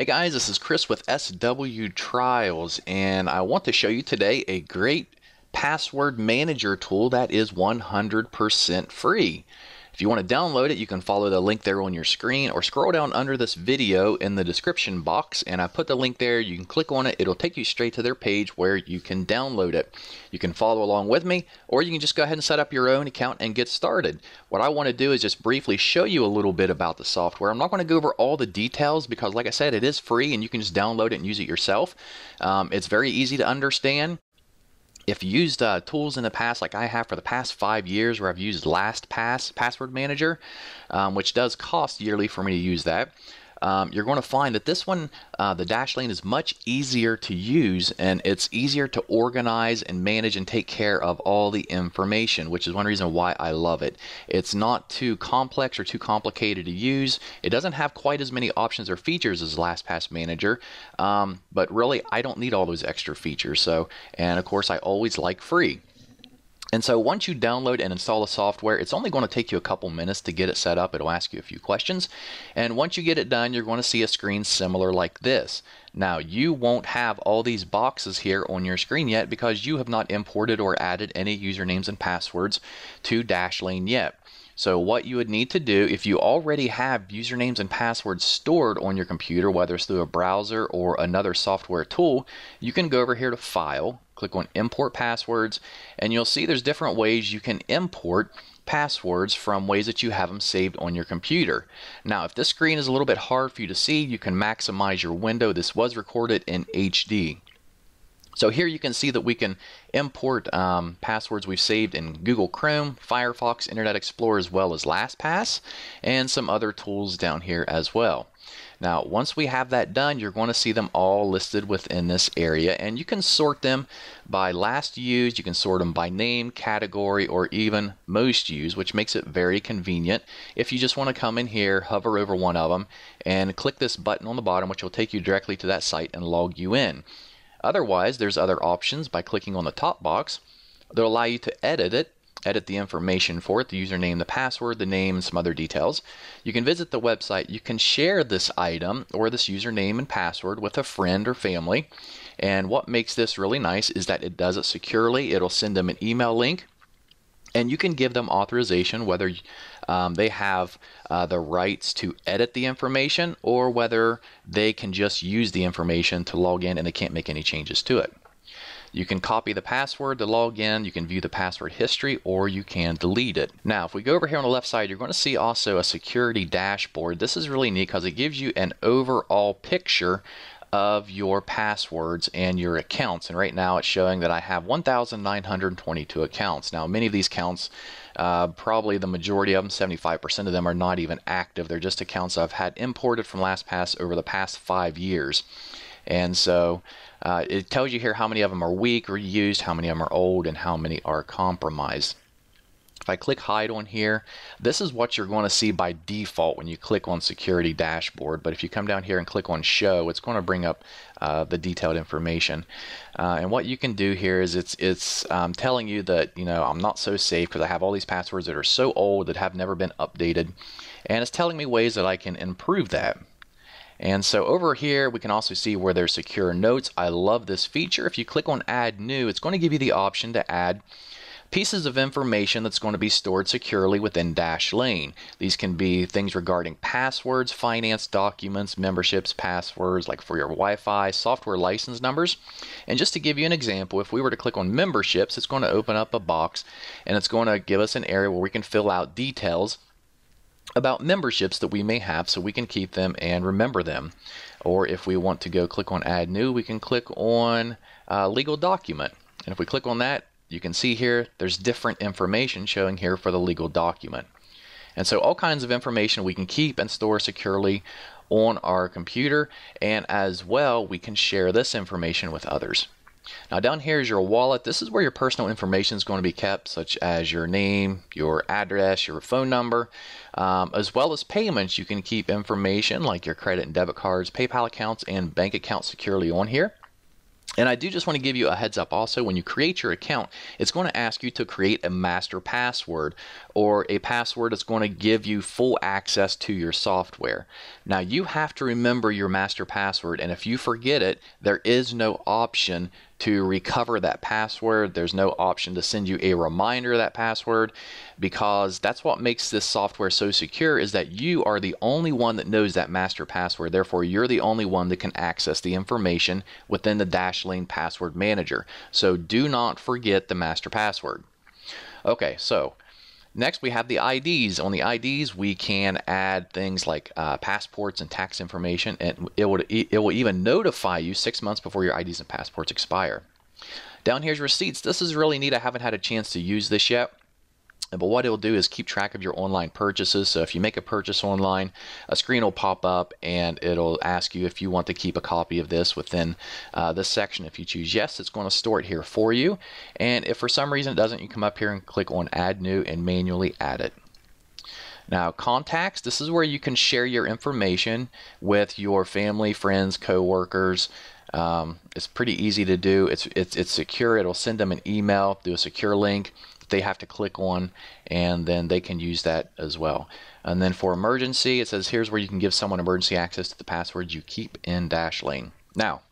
Hey guys, this is Chris with SW Trials, and I want to show you today a great password manager tool that is 100% free. If you want to download it, you can follow the link there on your screen or scroll down under this video in the description box and I put the link there. You can click on it. It'll take you straight to their page where you can download it. You can follow along with me or you can just go ahead and set up your own account and get started. What I want to do is just briefly show you a little bit about the software. I'm not going to go over all the details because like I said, it is free and you can just download it and use it yourself. Um, it's very easy to understand if you used uh, tools in the past, like I have for the past five years, where I've used LastPass Password Manager, um, which does cost yearly for me to use that, um, you're going to find that this one, uh, the Dashlane, is much easier to use and it's easier to organize and manage and take care of all the information, which is one reason why I love it. It's not too complex or too complicated to use. It doesn't have quite as many options or features as LastPass Manager, um, but really I don't need all those extra features. So, and of course, I always like free. And so once you download and install the software, it's only going to take you a couple minutes to get it set up. It'll ask you a few questions. And once you get it done, you're going to see a screen similar like this. Now, you won't have all these boxes here on your screen yet because you have not imported or added any usernames and passwords to Dashlane yet. So what you would need to do if you already have usernames and passwords stored on your computer, whether it's through a browser or another software tool, you can go over here to File, click on Import Passwords, and you'll see there's different ways you can import passwords from ways that you have them saved on your computer. Now, if this screen is a little bit hard for you to see, you can maximize your window. This was recorded in HD. So here you can see that we can import um, passwords we've saved in Google Chrome, Firefox, Internet Explorer, as well as LastPass, and some other tools down here as well. Now, once we have that done, you're going to see them all listed within this area, and you can sort them by last used, you can sort them by name, category, or even most used, which makes it very convenient. If you just want to come in here, hover over one of them, and click this button on the bottom, which will take you directly to that site and log you in. Otherwise, there's other options by clicking on the top box that will allow you to edit it, edit the information for it, the username, the password, the name, some other details. You can visit the website. You can share this item or this username and password with a friend or family. And what makes this really nice is that it does it securely. It'll send them an email link and you can give them authorization whether um, they have uh, the rights to edit the information or whether they can just use the information to log in and they can't make any changes to it. You can copy the password to log in, you can view the password history, or you can delete it. Now, if we go over here on the left side, you're going to see also a security dashboard. This is really neat because it gives you an overall picture of your passwords and your accounts. And right now it's showing that I have 1,922 accounts. Now, many of these accounts, uh, probably the majority of them, 75% of them, are not even active. They're just accounts I've had imported from LastPass over the past five years. And so uh, it tells you here how many of them are weak or used, how many of them are old, and how many are compromised. If I click hide on here, this is what you're going to see by default when you click on security dashboard. But if you come down here and click on show, it's going to bring up uh, the detailed information. Uh, and what you can do here is it's it's um, telling you that you know I'm not so safe because I have all these passwords that are so old that have never been updated, and it's telling me ways that I can improve that. And so over here, we can also see where there's secure notes. I love this feature. If you click on add new, it's going to give you the option to add pieces of information that's going to be stored securely within Dashlane. These can be things regarding passwords, finance documents, memberships, passwords, like for your Wi-Fi, software license numbers. And just to give you an example, if we were to click on memberships, it's going to open up a box and it's going to give us an area where we can fill out details about memberships that we may have so we can keep them and remember them. Or if we want to go click on add new, we can click on uh, legal document. And if we click on that, you can see here there's different information showing here for the legal document. And so all kinds of information we can keep and store securely on our computer and as well we can share this information with others. Now down here is your wallet. This is where your personal information is going to be kept such as your name, your address, your phone number, um, as well as payments. You can keep information like your credit and debit cards, PayPal accounts, and bank accounts securely on here. And I do just want to give you a heads up also when you create your account, it's going to ask you to create a master password or a password that's going to give you full access to your software. Now you have to remember your master password and if you forget it, there is no option to recover that password. There's no option to send you a reminder of that password because that's what makes this software so secure is that you are the only one that knows that master password. Therefore, you're the only one that can access the information within the Dashlane password manager. So do not forget the master password. Okay, so Next, we have the IDs. On the IDs, we can add things like uh, passports and tax information, and it will, it will even notify you six months before your IDs and passports expire. Down here's receipts. This is really neat. I haven't had a chance to use this yet. But what it'll do is keep track of your online purchases. So if you make a purchase online, a screen will pop up and it'll ask you if you want to keep a copy of this within uh, this section. If you choose yes, it's going to store it here for you. And if for some reason it doesn't, you come up here and click on add new and manually add it. Now, contacts, this is where you can share your information with your family, friends, coworkers. Um, it's pretty easy to do. It's, it's, it's secure. It'll send them an email through a secure link they have to click on and then they can use that as well. And then for emergency, it says here's where you can give someone emergency access to the passwords you keep in Dashlane. Now,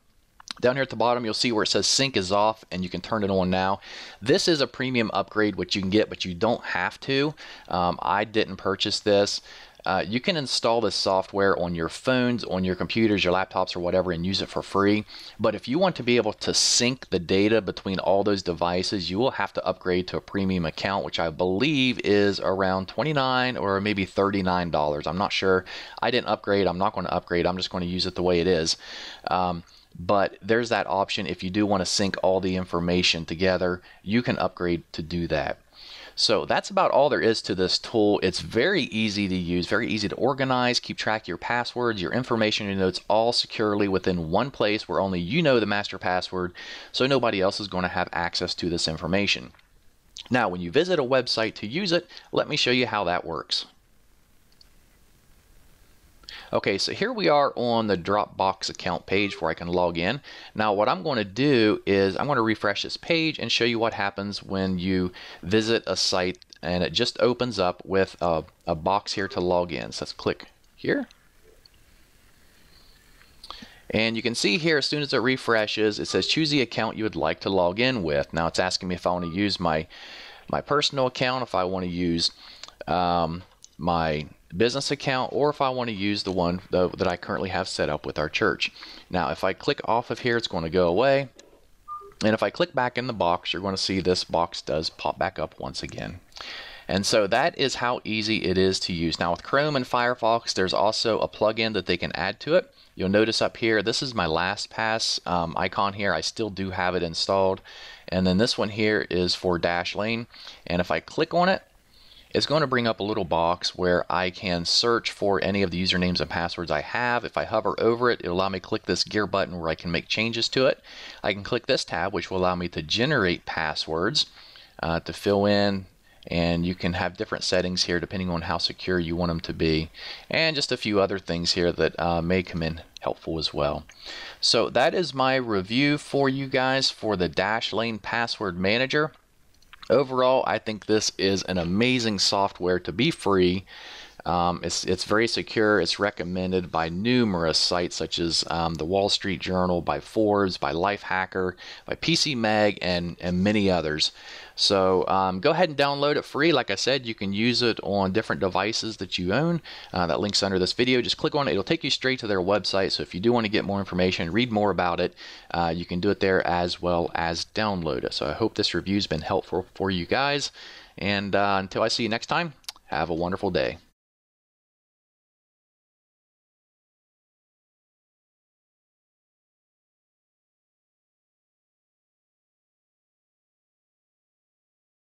down here at the bottom, you'll see where it says sync is off and you can turn it on now. This is a premium upgrade, which you can get, but you don't have to. Um, I didn't purchase this. Uh, you can install this software on your phones, on your computers, your laptops, or whatever, and use it for free. But if you want to be able to sync the data between all those devices, you will have to upgrade to a premium account, which I believe is around 29 or maybe $39. I'm not sure. I didn't upgrade. I'm not going to upgrade. I'm just going to use it the way it is. Um, but there's that option if you do want to sync all the information together, you can upgrade to do that. So that's about all there is to this tool. It's very easy to use, very easy to organize, keep track of your passwords, your information, your notes all securely within one place where only you know the master password, so nobody else is going to have access to this information. Now, when you visit a website to use it, let me show you how that works. Okay, so here we are on the Dropbox account page where I can log in. Now what I'm going to do is I'm going to refresh this page and show you what happens when you visit a site and it just opens up with a, a box here to log in. So let's click here. And you can see here as soon as it refreshes, it says choose the account you would like to log in with. Now it's asking me if I want to use my my personal account, if I want to use um, my business account or if I want to use the one that I currently have set up with our church. Now if I click off of here it's going to go away and if I click back in the box you're going to see this box does pop back up once again. And so that is how easy it is to use. Now with Chrome and Firefox there's also a plugin that they can add to it. You'll notice up here this is my LastPass um, icon here. I still do have it installed. And then this one here is for Dashlane. And if I click on it it's going to bring up a little box where I can search for any of the usernames and passwords I have. If I hover over it, it'll allow me to click this gear button where I can make changes to it. I can click this tab, which will allow me to generate passwords uh, to fill in and you can have different settings here depending on how secure you want them to be and just a few other things here that uh, may come in helpful as well. So that is my review for you guys for the Dashlane Password Manager. Overall, I think this is an amazing software to be free. Um, it's, it's very secure. It's recommended by numerous sites such as um, the Wall Street Journal, by Forbes, by Lifehacker, by PC Mag, and, and many others. So um, go ahead and download it free. Like I said, you can use it on different devices that you own. Uh, that link's under this video. Just click on it. It'll take you straight to their website. So if you do want to get more information, read more about it, uh, you can do it there as well as download it. So I hope this review's been helpful for you guys. And uh, until I see you next time, have a wonderful day.